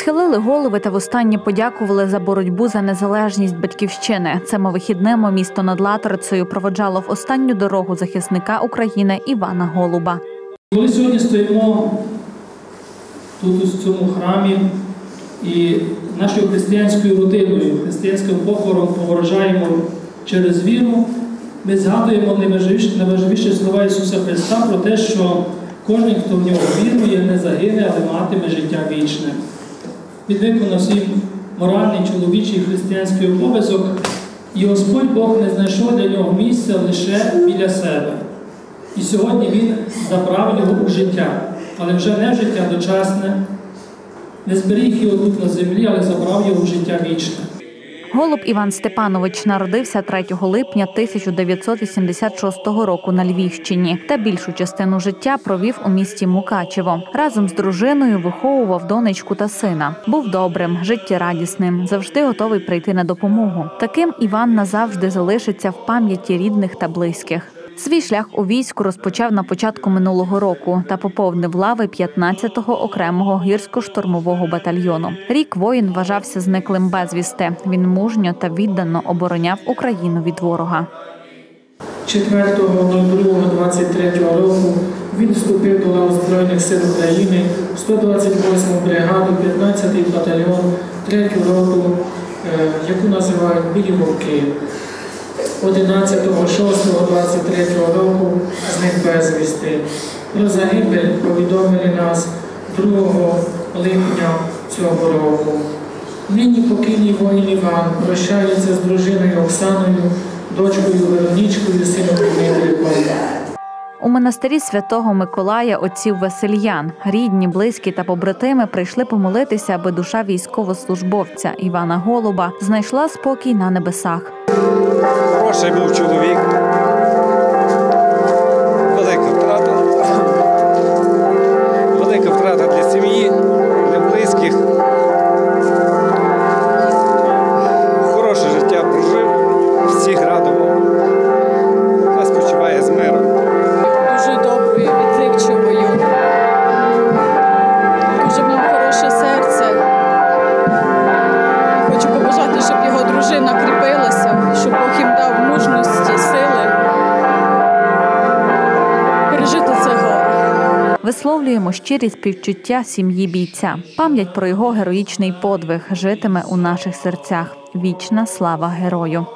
Схилили голови та востаннє подякували за боротьбу за незалежність батьківщини. Цими вихідними місто над Латерицею проводжало в останню дорогу захисника України Івана Голуба. Коли сьогодні стоїмо тут у цьому храмі і нашою християнською родиною, християнським похором поважаємо через віру, ми згадуємо найважливіші слова Ісуса Христа про те, що кожен, хто в нього вірує, не загине, але матиме життя вічне. Він виконав свій моральний, чоловічий християнський обов'язок, і Господь Бог не знайшов для нього місця лише біля себе. І сьогодні Він забрав його у життя, але вже не в життя дочасне, не зберіг його тут на землі, але забрав його в життя вічне. Голуб Іван Степанович народився 3 липня 1986 року на Львівщині та більшу частину життя провів у місті Мукачево. Разом з дружиною виховував донечку та сина. Був добрим, життєрадісним, завжди готовий прийти на допомогу. Таким Іван назавжди залишиться в пам'яті рідних та близьких. Свій шлях у війську розпочав на початку минулого року та поповнив лави 15-го окремого гірсько-штурмового батальйону. Рік воїн вважався зниклим безвісти. Він мужньо та віддано обороняв Україну від ворога. 4.02.23 року він вступив до лав Збройних сил України, 128 бригаду, 15-й батальйон, 3 року, е, яку називають Білі Вовки. 11.06.23 року зник безвісти. Про загибель повідомили нас 2 липня цього року. Нині покійний воїн Іван прощається з дружиною Оксаною, дочкою Веронічкою, сином Дмитриком. У монастирі святого Миколая отців Васильян, рідні, близькі та побратими прийшли помолитися, аби душа військовослужбовця Івана Голуба знайшла спокій на небесах. Хороший був чоловік. Побажати, щоб його дружина кріпилася, щоб Бог їм дав мужності, сили пережити це горе. Висловлюємо щирі співчуття сім'ї бійця. Пам'ять про його героїчний подвиг житиме у наших серцях. Вічна слава герою.